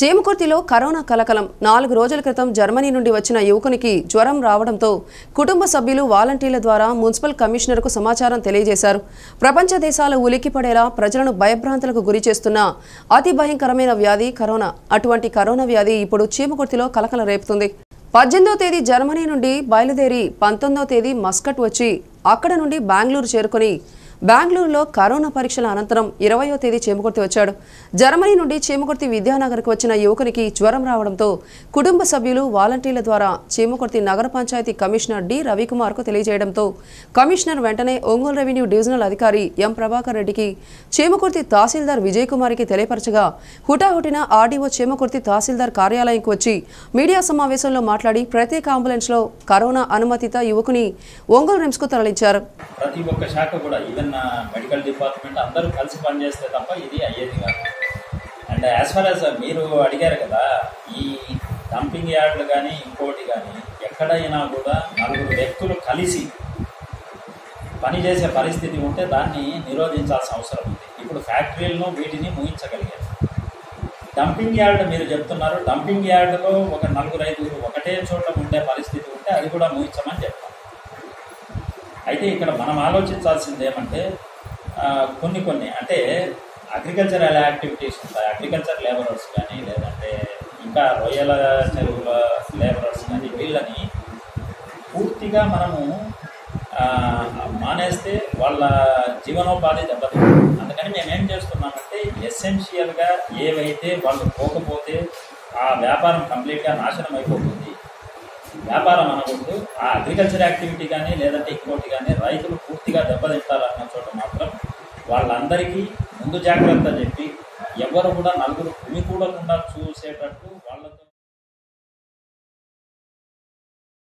చీమకుర్తిలో corona కలకలం. నాలుగు రోజుల క్రితం జర్మనీ నుండి వచ్చిన యువకునికి జ్వరం రావడంతో కుటుంబ సభ్యులు వాలంటీర్ల ద్వారా మున్సిపల్ కమిషనర్కు సమాచారం తెలియజేశారు. ప్రపంచ దేశాలు ఉలిక్కిపడేలా ప్రజలను భయభ్రాంతులకు గురి చేస్తున్న అతి భయంకరమైన వ్యాధి కరోనా. అటువంటి కరోనా వ్యాధి ఇప్పుడు చీమకుర్తిలో కలకల రేపుతుంది. పద్దెనిమిదో తేదీ జర్మనీ నుండి బయలుదేరి పంతొమ్మిదో తేదీ మస్కట్ వచ్చి అక్కడ నుండి బెంగళూరు చేరుకొని బెంగళూరులో కరోనా పరీక్షల అనంతరం ఇరవయో తేదీ చేమకుర్తి వచ్చాడు. జర్మనీ నుండి చీమకుర్తి విద్యానగర్కు వచ్చిన యువకునికి జ్వరం రావడంతో కుటుంబ సభ్యులు వాలంటీర్ల ద్వారా చీమకుర్తి నగర పంచాయతీ కమిషనర్ డి. రవికుమార్కు తెలియజేయడంతో కమిషనర్ వెంటనే ఒంగోలు రెవెన్యూ డివిజనల్ అధికారి ఎం. ప్రభాకర్ రెడ్డికి చీమకుర్తి తహసీల్దార్ విజయ్ కుమార్కి తెలియపరచగా హుటాహుటిన ఆర్డీఓ చీమకుర్తి తహసీల్దార్ కార్యాలయంకు వచ్చి మీడియా సమావేశంలో మాట్లాడి ప్రత్యేక అంబులెన్స్లో కరోనా అనుమతిత యువకుని ఒంగోలు రిమ్స్కు తరలించారు. ప్రతి ఒక్క శాఖ కూడా ఈవెన్ మెడికల్ డిపార్ట్మెంట్ అందరూ కలిసి పనిచేస్తే తప్ప ఇది అయ్యేది కాదు. అండ్ యాజ్ ఫార్ యాజ్ మీరు అడిగారు కదా ఈ డంపింగ్ యార్డ్లు కానీ ఇంకోటి కానీ ఎక్కడైనా కూడా నలుగురు వ్యక్తులు కలిసి పనిచేసే పరిస్థితి ఉంటే దాన్ని నిరోధించాల్సిన అవసరం ఉంది. ఇప్పుడు ఫ్యాక్టరీలను వీటిని ముగించగలిగారు. డంపింగ్ యార్డ్ మీరు చెప్తున్నారు డంపింగ్ యార్డ్లో ఒక నలుగురు ఐదుగురు ఒకటే చోట ఉండే పరిస్థితి ఉంటే అది కూడా ముగించమని చెప్పారు. అయితే ఇక్కడ మనం ఆలోచించాల్సింది ఏమంటే కొన్ని కొన్ని అంటే అగ్రికల్చరల్ యాక్టివిటీస్ ఉంటాయి. అగ్రికల్చర్ లేబరర్స్ కానీ లేదంటే ఇంకా రొయ్యల చెరువుల లేబరర్స్ కానీ వీళ్ళని పూర్తిగా మనము మానేస్తే వాళ్ళ జీవనోపాధి దెబ్బతింటుంది. అందుకని మేమేం చేస్తున్నామంటే ఎసెన్షియల్గా ఏవైతే వాళ్ళు పోకపోతే ఆ వ్యాపారం కంప్లీట్గా నాశనం అయిపోతుంది వ్యాపారం అనకూడదు. ఆ అగ్రికల్చర్ యాక్టివిటీ కానీ లేదంటే ఇంకోటి కానీ రైతులు పూర్తిగా దెబ్బతింటారన్న చోట మాత్రం వాళ్ళందరికీ ముందు జాగ్రత్త చెప్పి ఎవరు కూడా నలుగురు భూమి చూసేటట్టు